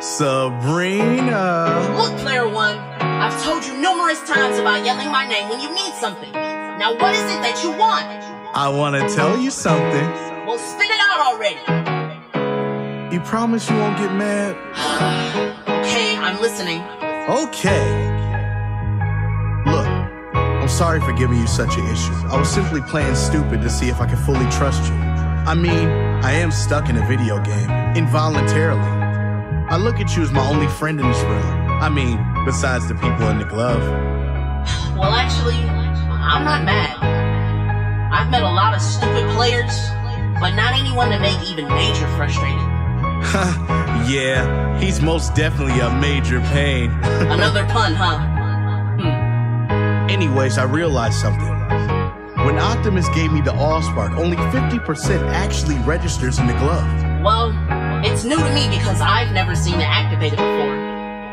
Sabrina. Look, player one, I've told you numerous times about yelling my name when you need something. Now, what is it that you want? I want to tell you something. Well, spit it out already. You promise you won't get mad? okay, I'm listening. Okay. Look, I'm sorry for giving you such an issue. I was simply playing stupid to see if I could fully trust you. I mean, I am stuck in a video game, involuntarily. I look at you as my only friend in this room. I mean, besides the people in the glove. Well, actually, I'm not mad. I've met a lot of stupid players, but not anyone to make even major frustrated. yeah, he's most definitely a major pain. Another pun, huh? Hmm. Anyways, I realized something. When Optimus gave me the Allspark, only 50% actually registers in the glove. Well, it's new to me because I've never seen it activated before.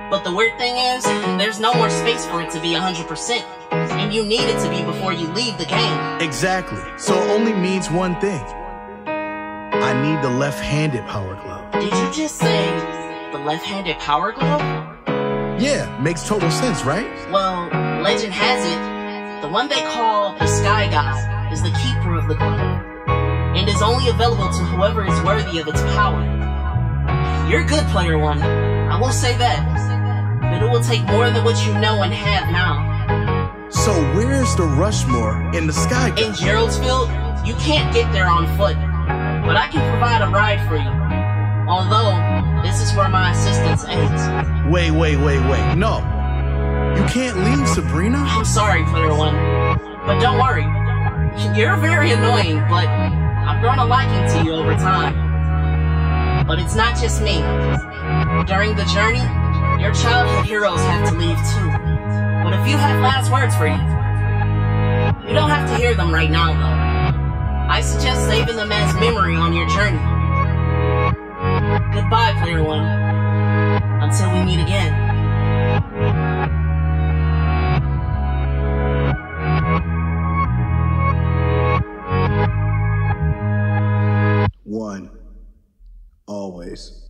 But the weird thing is, there's no more space for it to be 100%. And you need it to be before you leave the game. Exactly. So it only means one thing. I need the left-handed power glove. Did you just say the left-handed power glove? Yeah, makes total sense, right? Well, legend has it, the one they call the Sky God is the keeper of the glove, and is only available to whoever is worthy of its power. You're a good player, one. I will say that. But it will take more than what you know and have now. So where's the Rushmore in the Sky In Gerald's Field, you can't get there on foot but I can provide a ride for you. Although, this is where my assistance ends. Wait, wait, wait, wait. No. You can't leave, Sabrina. I'm sorry, Player One. But don't worry. You're very annoying, but I've grown a liking to you over time. But it's not just me. During the journey, your childhood heroes have to leave too. But a few have last words for you. You don't have to hear them right now, though. I suggest saving them as memory on your journey. Goodbye, Player One. Until Always.